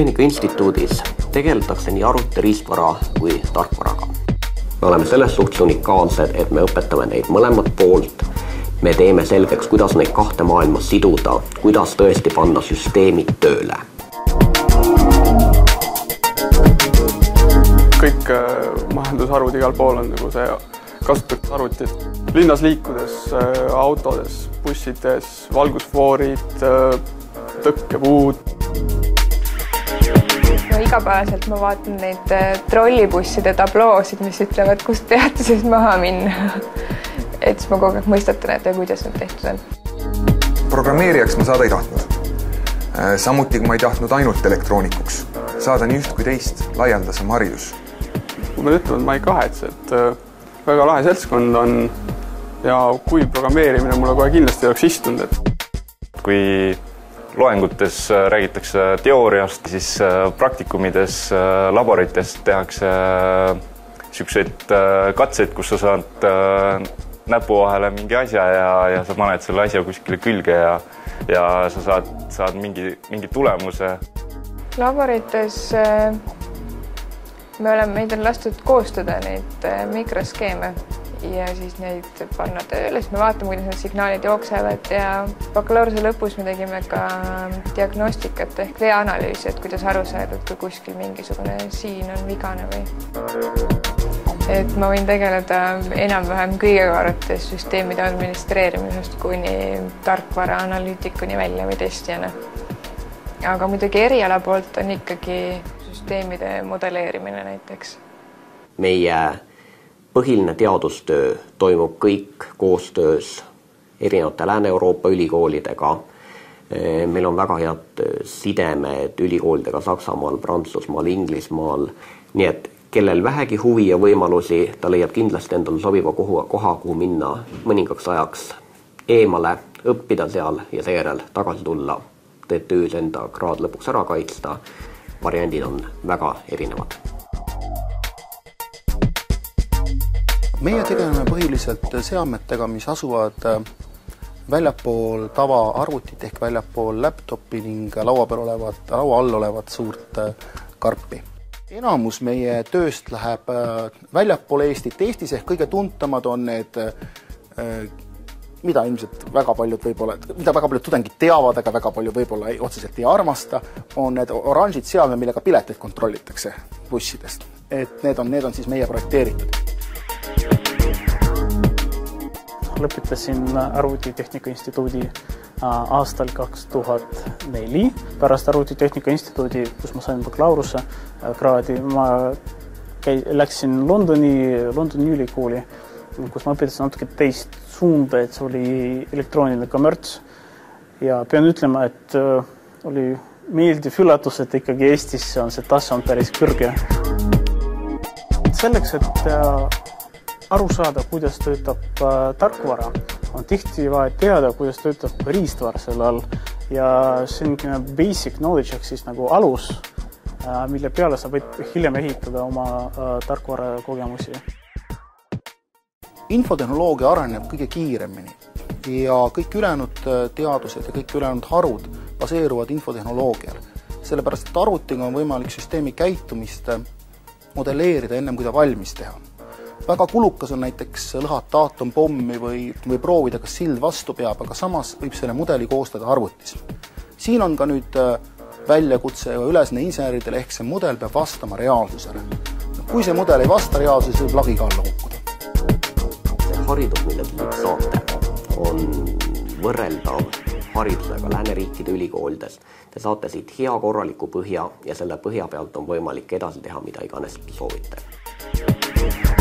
Arvutitehnika Instituudis tegeletakse nii arvutiriistvara kui tarkvaraga. me oleme selles suhtes unikaalsed, et me õpetame neid mõlemat poolt. me teeme selgeks, kuidas neid kahte maailma siduda, kuidas tõesti panna süsteemid tööle. kõik äh, majandusharud igal pool on nagu see, kasutatakse arvutit linnas liikudes, äh, autodes, bussides, valgusfoorid, äh, tõkkepuud igapäevaselt ma vaatan neid äh, trollibusside tabloosid, mis ütlevad, kust peatusest maha minna et siis ma kogu aeg mõistatan, et kuidas need tehtud on. programmeerijaks ma saada ei tahtnud. Äh, samuti ma ei tahtnud ainult elektroonikuks, saada nii üht kui teist, laialdasem haridus. ma ütlen, et ma ei kahetse, et äh, väga lahe seltskond on ja kui programmeerimine mulle kohe kindlasti oleks istunud, et kui loengutes äh, räägitakse teooriast, siis äh, praktikumides, äh, laborites tehakse niisuguseid katseid, kus sa saad näpu vahele mingi asja ja, ja sa paned selle asja kuskile külge ja ja sa saad, saad mingi, mingi tulemuse. laborites me oleme, meid on lastud koostada neid mikroskeeme ja siis neid panna tööle, siis me vaatame, kuidas need signaalid jooksevad ja bakalaureuse lõpus me tegime ka diagnostikat ehk veeanalüüsi, et kuidas aru saada, et kui kuskil mingisugune siin on vigane või. et ma võin tegeleda enam-vähem kõigega arvates süsteemide administreerimisest kuni tarkvara analüütikuni välja või testijana. aga muidugi eriala poolt on ikkagi süsteemide modelleerimine näiteks. meie põhiline teadustöö toimub kõik koostöös erinevate Lääne-Euroopa ülikoolidega. meil on väga head sidemed ülikoolidega Saksamaal, Prantsusmaal, Inglismaal, nii et kellel vähegi huvi ja võimalusi, ta leiab kindlasti endale sobiva koha, koha, kuhu minna mõningaks ajaks eemale, õppida seal ja seejärel tagasi tulla, TTÜ-s enda kraad lõpuks ära kaitsta. variandid on väga erinevad meie tegeleme põhiliselt seadmetega, mis asuvad äh, väljapool tavaarvutit ehk väljapool laptopi ning laua peal olevat, laua all olevat suurt äh, karpi. enamus meie tööst läheb äh, väljapoole Eestit, Eestis ehk kõige tuntamad on need mida ilmselt väga paljud võib-olla, mida väga paljud tudengid teavad, aga väga palju võib-olla ei, otseselt ei armasta, on need oranžid seadmed, millega pileteid kontrollitakse bussidest. et need on, need on siis meie projekteeritud lõpetasin Arvutitehnika Instituudi äh, aastal kaks tuhat neli. pärast Arvutitehnika Instituudi, kus ma sain bakalaureuse äh, ma käi-, läksin Londoni, Londoni ülikooli, kus ma õpetasin natuke teist suunda, et see oli elektrooniline kommerts. ja pean ütlema, et äh, oli meeldiv üllatus, et ikkagi Eestis on see tase on päris kõrge. selleks, et aru saada, kuidas töötab äh, tarkvara, on tihti vaja teada, kuidas töötab riistvara selle all ja see on niisugune basic knowledge ehk siis nagu alus äh,, mille peale sa võid hiljem ehitada oma äh, tarkvarakogemusi. infotehnoloogia areneb kõige kiiremini ja kõik ülejäänud teadused ja kõik ülejäänud harud baseeruvad infotehnoloogial. sellepärast, et arvutiga on võimalik süsteemi käitumist modelleerida ennem, kui ta valmis teha väga kulukas on näiteks lõhata aatompommi või, või proovida, kas sild vastu peab, aga samas võib selle mudeli koostada arvutis. siin on ka nüüd äh, väljakutse ülesanne inseneridele, ehk see mudel peab vastama reaalsusele. kui see mudel ei vasta reaalsusele, siis võib lagiga alla kukkuda. see haridus, mille nüüd saate, on võrreldav haridusega lääneriikide ülikoolides. Te saate siit hea korraliku põhja ja selle põhja pealt on võimalik edasi teha mida iganes soovite